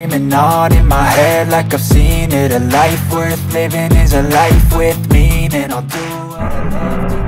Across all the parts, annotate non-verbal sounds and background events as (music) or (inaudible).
Dreaming on in my head like I've seen it. A life worth living is a life with meaning. I'll do what I love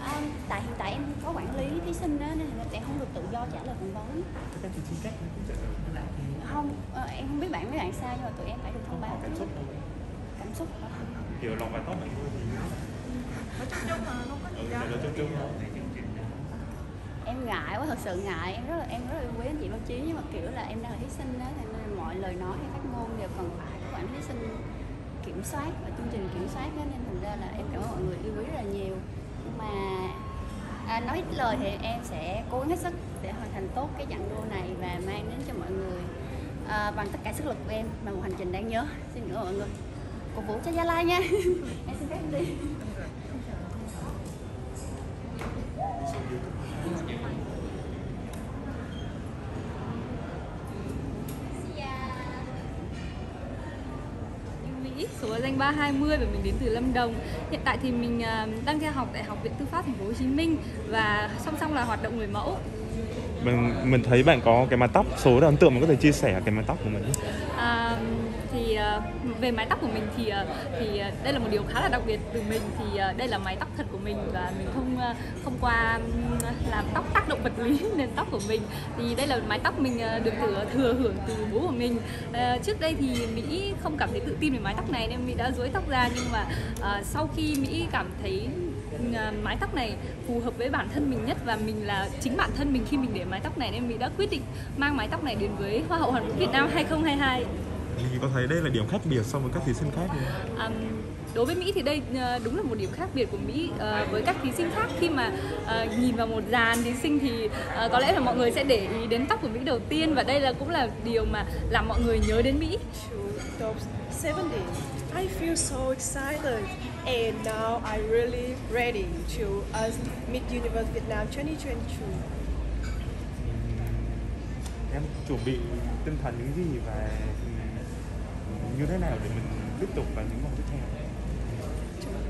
À, tại hiện tại em có quản lý thí sinh đó nên là em không được tự do trả lời phỏng vấn. Các không ờ, em không biết bạn với bạn sao nhưng mà tụi em phải được thông báo cảm xúc cảm xúc hả? kiểu lòng bài tóc bạn thôi thì nó chung chung mà nó có gì đâu. nó chung em ngại quá thật sự ngại. Em rất là em rất là quý anh chị báo chí nhưng mà kiểu là em đang là thí sinh đó nên mọi lời nói hay phát ngôn đều cần phải có quản lý thí sinh kiểm soát và chương trình kiểm soát đó nên thành ra là em cảm ơn mọi người yêu quý rất là nhiều. Nhưng mà à, nói ít lời thì em sẽ cố gắng hết sức để hoàn thành tốt cái chặng đua này và mang đến cho mọi người à, bằng tất cả sức lực của em mà một hành trình đáng nhớ. Xin cảm ơn mọi người. Cổ vũ cho Gia Lai nha. (laughs) Em xin phép đi. Danh 320 và mình đến từ Lâm Đồng. Hiện tại thì mình à, đang theo học tại Học viện Tư pháp Thành phố Hồ Chí Minh và song song là hoạt động người mẫu. mình mình thấy bạn có cái mái tóc số rất ấn tượng mình có thể chia sẻ cái mái tóc của mình? À, Ờ, về mái tóc của mình thì ờ, thì ờ, đây là một điều khá là đặc biệt từ mình thì đây là mái tóc thật của mình và mình không không qua làm tóc tác động vật lý (laughs) nên tóc của mình. Thì đây là mái tóc mình được thừa, thừa hưởng từ bố của mình. Trước đây thì Mỹ không cảm thấy tự tin về mái tóc này nên Mỹ đã duỗi tóc ra nhưng mà sau khi Mỹ cảm thấy mái tóc này phù hợp với bản thân mình nhất và mình là chính bản thân mình khi mình để mái tóc này nên mình đã quyết định mang mái tóc này đến với Hoa hậu Hàn Quốc Việt Nam 2022 mình có thấy đây là điểm khác biệt so với các thí sinh khác không? Um, đối với Mỹ thì đây ờ, đúng là một điểm khác biệt của Mỹ ờ, với các thí sinh khác khi mà ờ, nhìn vào một dàn thí sinh thì có lẽ là mọi người sẽ để ý đến tóc của Mỹ đầu tiên và đây là cũng là điều mà làm mọi người nhớ đến Mỹ. to those 70. I feel so excited and now I'm really ready to us Miss Universe Vietnam 2022. Em chuẩn bị tinh thần những gì và như thế nào để mình tiếp tục vào những vòng tiếp theo?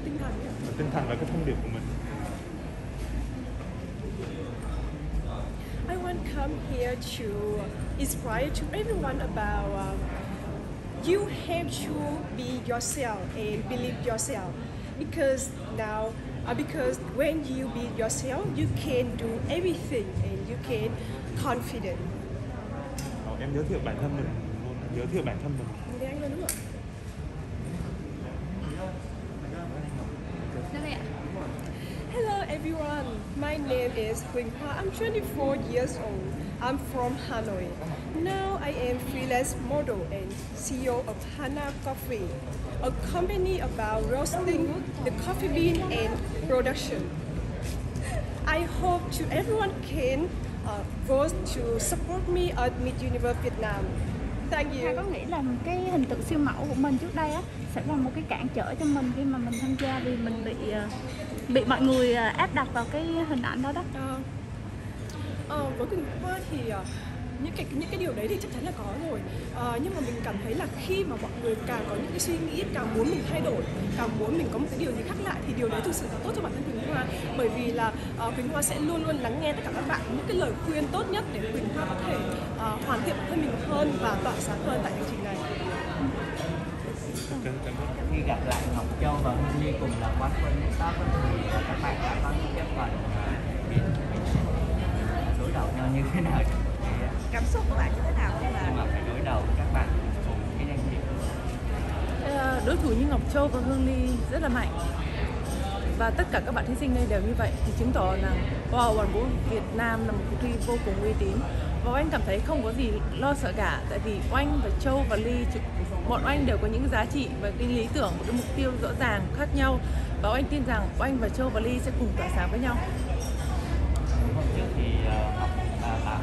Tinh thần. Và tinh thần và cái thông điệp của mình. I want to come here to inspire to everyone about uh, you have to be yourself and believe yourself because now uh, because when you be yourself you can do everything and you can confident. Em giới thiệu bản thân mình giới thiệu bản thân mình. Anh đúng. Hello everyone, my name is Quỳnh Hoa. I'm 24 years old. I'm from Hanoi. Now I am freelance model and CEO of Hana Coffee, a company about roasting the coffee bean and production. I hope to everyone can uh, vote to support me at Mid Universe Vietnam. Hà you. có nghĩ là cái hình tượng siêu mẫu của mình trước đây á sẽ là một cái cản trở cho mình khi mà mình tham gia vì mình bị ờ, bị mọi người ờ, áp đặt vào cái hình ảnh đó đó. Ờ, ờ, với Quỳnh thì ờ, những cái những cái điều đấy thì chắc chắn là có rồi Ờ, nhưng mà mình cảm thấy là khi mà mọi người càng có những cái suy nghĩ càng muốn mình thay đổi càng muốn mình có một cái điều gì khác lại thì điều đấy thực sự là tốt cho bản thân Quỳnh Hoa bởi vì là ờ, Quỳnh Hoa sẽ luôn luôn lắng nghe tất cả các bạn những cái lời khuyên tốt nhất để Quỳnh Hoa có thể ờ, hoàn thiện bản thân mình hơn và tỏa sáng hơn tại hành trình này. Cảm, cảm ơn. khi gặp lại Ngọc Châu và Hương Ly cùng là quán quân top thì các bạn đã có những cái phần ờ, mình sẽ đối đầu nhau như thế nào? Cảm xúc của bạn như thế nào khi khi mà phải đối đầu với các bạn cùng cái danh hiệu. Ờ, đối thủ như Ngọc Châu và Hương Ly rất là mạnh và tất cả các bạn thí sinh đây đều như vậy thì chứng tỏ rằng Hoa hậu Hoàn Vũ Việt Nam là một cuộc thi vô cùng uy tín. Và oanh cảm thấy không có gì lo sợ cả tại vì oanh và châu và ly bọn oanh đều có những giá trị và cái lý tưởng một cái mục tiêu rõ ràng khác nhau. Và oanh tin rằng oanh và châu và ly sẽ cùng tỏa sáng với nhau. Hôm trước thì uh, ngọc à, bạn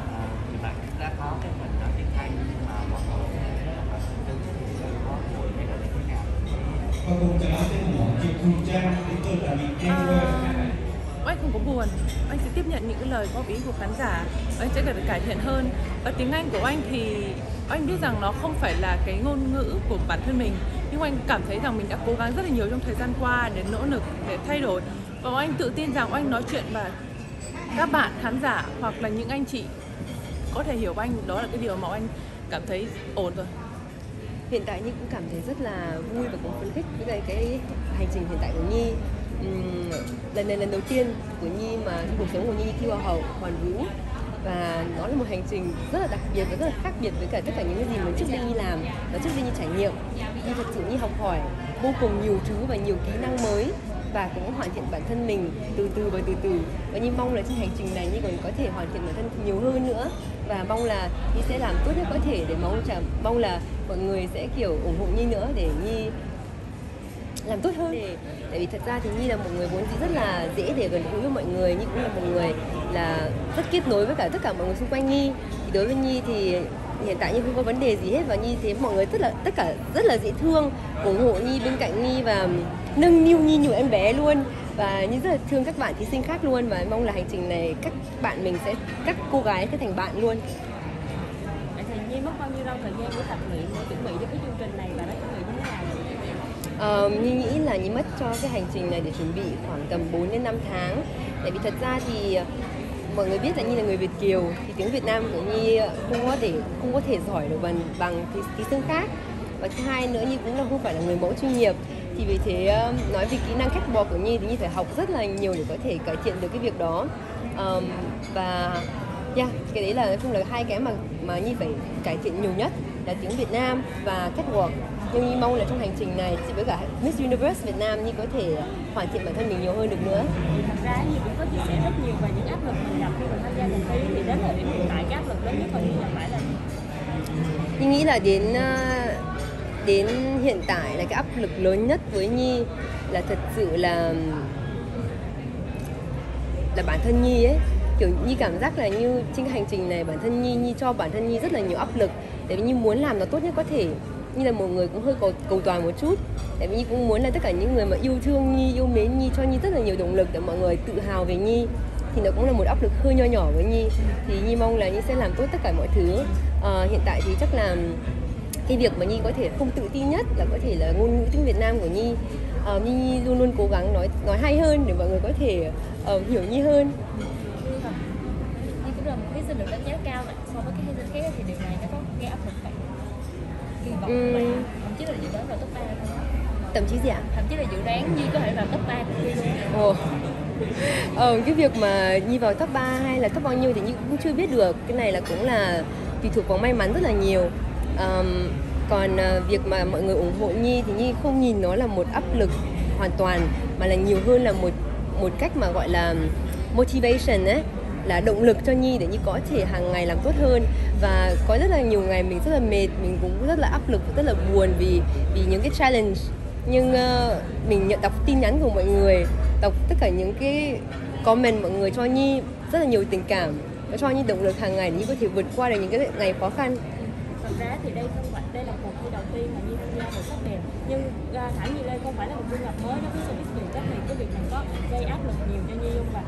thì bạn cũng đã có cái phần uh, tiếng anh nhưng mà mọi người rất là tư có buồn hay là như thế nào Ờ, buồn trang đến từ là bị em anh không có buồn. Anh sẽ tiếp nhận những cái lời góp ý của khán giả. Anh sẽ cần cải thiện hơn. Và tiếng anh của anh thì anh biết rằng nó không phải là cái ngôn ngữ của bản thân mình. Nhưng anh cảm thấy rằng mình đã cố gắng rất là nhiều trong thời gian qua để nỗ lực, để thay đổi. Và anh tự tin rằng anh nói chuyện và các bạn khán giả hoặc là những anh chị có thể hiểu anh đó là cái điều mà anh cảm thấy ổn rồi hiện tại Nhi cũng cảm thấy rất là vui và cũng phấn khích với cái, cái hành trình hiện tại của Nhi. Uhm, lần này lần đầu tiên của Nhi mà trong cuộc sống của Nhi thi hoa hậu hoàn vũ. Và nó là một hành trình rất là đặc biệt và rất là khác biệt với cả tất cả những cái gì mà trước đây Nhi làm và trước đây Nhi trải nghiệm. Nhi thật sự Nhi học hỏi vô cùng nhiều thứ và nhiều kỹ năng mới và cũng hoàn thiện bản thân mình từ từ và từ từ. Và Nhi mong là trên hành trình này Nhi còn có thể hoàn thiện bản thân nhiều hơn nữa và mong là Nhi sẽ làm tốt nhất có thể để mong chả mong là mọi người sẽ kiểu ủng hộ Nhi nữa để Nhi làm tốt hơn. Để tại vì thật ra thì Nhi là một người vốn dĩ rất là dễ để gần gũi với mọi người Nhi cũng là một người là rất kết nối với cả tất cả mọi người xung quanh Nhi. Thì đối với Nhi thì hiện tại Nhi không có vấn đề gì hết và Nhi thấy mọi người rất là tất cả rất là dễ thương ủng hộ Nhi bên cạnh Nhi và nâng niu Nhi như em bé luôn và Nhi rất là thương các bạn thí sinh khác luôn và mong là hành trình này các bạn mình sẽ các cô gái sẽ thành bạn luôn. Vậy thì Nhi mất bao nhiêu lâu thời gian để tập luyện để chuẩn bị cho cái chương trình này và nó chuẩn bị như thế nào? Uh, Nhi nghĩ là Nhi mất cho cái hành trình này để chuẩn bị khoảng tầm 4 đến 5 tháng. Tại vì thật ra thì mọi người biết là Nhi là người Việt Kiều thì tiếng Việt Nam của Nhi không có thể không có thể giỏi được bằng bằng thí, thí sinh khác và thứ hai nữa Nhi cũng là không phải là người mẫu chuyên nghiệp. Thì vì thế nói về kỹ năng catwalk của Nhi thì Nhi phải học rất là nhiều để có thể cải thiện được cái việc đó. Um, và yeah, cái đấy là không là hai cái mà mà Nhi phải cải thiện nhiều nhất là tiếng Việt Nam và catwalk nhưng Nhi mong là trong hành trình này với cả Miss Universe Việt Nam Nhi có thể hoàn thiện bản thân mình nhiều hơn được nữa. Thật ra Nhi cũng có chia sẻ rất nhiều về những áp lực mình gặp khi mà tham gia cuộc thi. Thì đến thời điểm hiện tại cái áp lực lớn nhất của Nhi gặp phải là Nhi nghĩ là đến đến hiện tại là cái áp lực lớn nhất với Nhi là thật sự là là bản thân Nhi ấy. Kiểu Nhi cảm giác là như trên hành trình này bản thân Nhi Nhi cho bản thân Nhi rất là nhiều áp lực. Tại vì Nhi muốn làm nó tốt nhất có thể. Như là một người cũng hơi cầu, cầu toàn một chút. Tại vì Nhi cũng muốn là tất cả những người mà yêu thương Nhi yêu mến Nhi cho Nhi rất là nhiều động lực để mọi người tự hào về Nhi. Thì nó cũng là một áp lực hơi nho nhỏ với Nhi. Thì Nhi mong là Nhi sẽ làm tốt tất cả mọi thứ. À, hiện tại thì chắc là cái việc mà Nhi có thể không tự tin nhất là có thể là ngôn ngữ tiếng Việt Nam của Nhi. Uh, Nhi luôn luôn cố gắng nói nói hay hơn để mọi người có thể uh, hiểu Nhi hơn. Nhi cũng là một thí sinh được đánh giá cao so với các thí sinh khác thì điều này nó có gây áp lực bạn kỳ vọng bạn. Thậm chí là dự đoán vào top 3 thậm chí gì ạ? Thậm chí là dự đoán Nhi có thể vào top 3 cuộc thi luôn Ồ. Ờ, cái việc mà Nhi vào top 3 hay là top bao nhiêu thì Nhi cũng chưa biết được. Cái này là cũng là tùy thuộc vào may mắn rất là nhiều um, còn uh, việc mà mọi người ủng hộ Nhi thì Nhi không nhìn nó là một áp lực hoàn toàn mà là nhiều hơn là một một cách mà gọi là motivation ấy là động lực cho Nhi để Nhi có thể hàng ngày làm tốt hơn. Và có rất là nhiều ngày mình rất là mệt mình cũng rất là áp lực rất là buồn vì vì những cái challenge. Nhưng uh, mình nhận đọc tin nhắn của mọi người đọc tất cả những cái comment mọi người cho Nhi rất là nhiều tình cảm cho Nhi động lực hàng ngày để Nhi có thể vượt qua được những cái ngày khó khăn thật ra thì đây không phải đây là cuộc thi đầu tiên mà Nhi tham gia về sắc đẹp nhưng uh, Thảo Nhi Lê không phải là một gương mặt mới đối với showbiz Việt các thì cái việc này có gây áp lực nhiều cho Nhi không và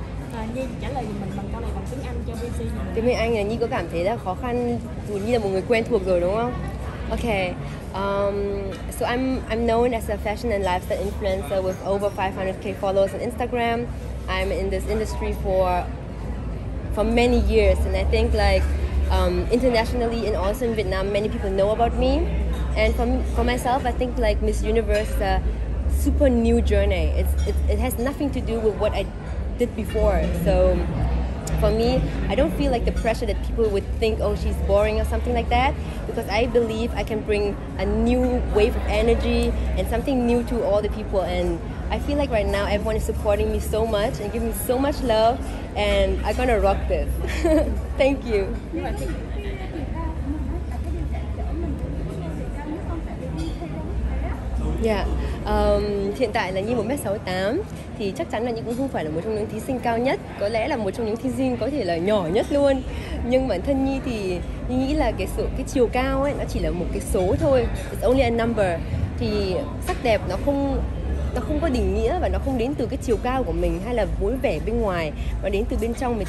uh, Nhi trả lời mình bằng câu này bằng tiếng Anh cho VC tiếng Anh là Nhi có cảm thấy là khó khăn dù Nhi là một người quen thuộc rồi đúng không? Okay. Um, so I'm I'm known as a fashion and lifestyle influencer with over 500k followers on Instagram. I'm in this industry for for many years, and I think like um, internationally and also in Vietnam, many people know about me. And for, for myself, I think like Miss Universe is a super new journey. It's, it, it has nothing to do with what I did before. So for me, I don't feel like the pressure that people would think, oh, she's boring or something like that, because I believe I can bring a new wave of energy and something new to all the people. And I feel like right now everyone is supporting me so much and giving me so much love, and I'm gonna rock this. (laughs) Thank you. Yeah. Um, hiện tại là Nhi 1m68 thì chắc chắn là Nhi cũng không phải là một trong những thí sinh cao nhất. Có lẽ là một trong những thí sinh có thể là nhỏ nhất luôn. Nhưng bản thân Nhi thì Nhi nghĩ là cái sự cái chiều cao ấy nó chỉ là một cái số thôi. It's only a number. Thì sắc đẹp nó không nó không có định nghĩa và nó không đến từ cái chiều cao của mình hay là vui vẻ bên ngoài. Mà đến từ bên trong mình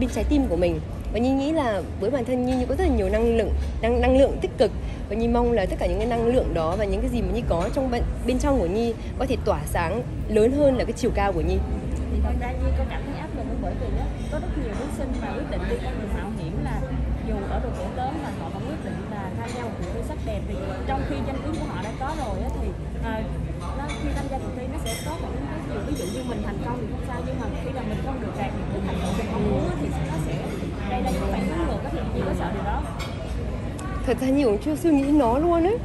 bên trái tim của mình và Nhi nghĩ là với bản thân Nhi, Nhi có rất là nhiều năng lượng năng năng lượng tích cực. Và Nhi mong là tất cả những cái năng lượng đó và những cái gì mà Nhi có trong bên, bên trong của Nhi có thể tỏa sáng lớn hơn là cái chiều cao của Nhi. Thì thật ra Nhi có cảm thấy áp lực bởi vì đó, có rất nhiều thí sinh mà quyết định đi con đường mạo hiểm là dù ở độ tuổi lớn mà họ vẫn quyết định là tham gia một cuộc thi sắc đẹp. Thì trong khi danh tiếng của họ đã có rồi á, thì à, nó khi tham gia cuộc thi nó sẽ có một cái nhiều ví dụ như mình thành công thì không sao nhưng mà khi là mình không được đạt những cái thành công mình mong muốn thì sẽ gây ra những phản ứng ngược á, thì Nhi có sợ điều đó thật ra Nhi cũng chưa suy nghĩ nó luôn ấy.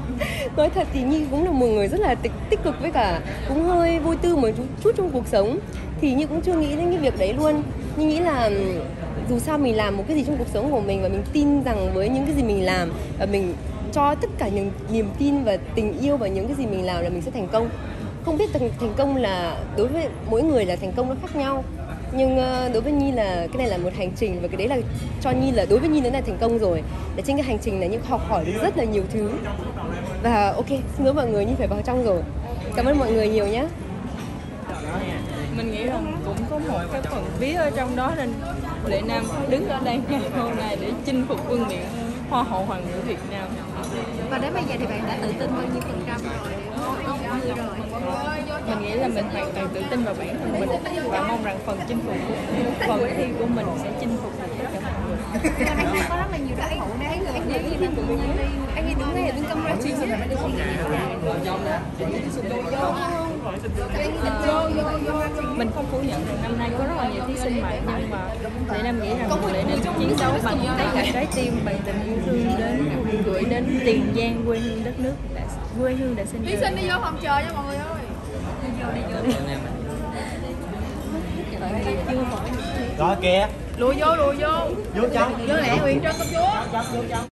(laughs) Nói thật thì Nhi cũng là một người rất là tích, tích cực với cả cũng hơi vô tư một chút, chút trong cuộc sống. Thì Nhi cũng chưa nghĩ đến cái việc đấy luôn. Nhi nghĩ là dù sao mình làm một cái gì trong cuộc sống của mình và mình tin rằng với những cái gì mình làm và mình cho tất cả những niềm tin và tình yêu vào những cái gì mình làm là mình sẽ thành công. Không biết thành, thành công là đối với mỗi người là thành công nó khác nhau nhưng ờ, đối với Nhi là cái này là một hành trình và cái đấy là cho Nhi là đối với Nhi nó là thành công rồi. Để trên cái hành trình này Nhi học hỏi được rất là nhiều thứ. Và ok xin lỗi mọi người Nhi phải vào trong rồi. Cảm ơn mọi người nhiều nhé. Mình nghĩ rằng cũng có một cái phần bí ở trong đó nên Lệ Nam đứng ở đây ngày hôm nay để chinh phục vương miện Hoa hậu Hoàng ngữ Việt Nam. Và đến bây giờ thì bạn đã tự tin bao nhiêu phần trăm rồi mình nghĩ là mình hoàn toàn tự tin vào bản thân mình. Và mong rằng phần chinh phục của phần thi của mình sẽ chinh phục được tất cả mọi người. Anh có rất là nhiều đối thủ đấy anh nghĩ gì nên cũng anh ấy đứng đây ở bên camera chị chứ mình không phủ nhận rằng năm nay có rất là nhiều thí sinh mạnh nhưng mà Lệ Nam nghĩ rằng Lệ Nam chiến đấu bằng tất cả trái tim bằng tình yêu thương đến gửi đến tiền giang quê hương đất nước đã, quê hương đã sinh thí sinh đi vô phòng chờ nha mọi người ơi. Đi vô đi vô Rồi kìa. Lùi vô lùi vô. Vô trong. Vô lẹ huyền trân công chúa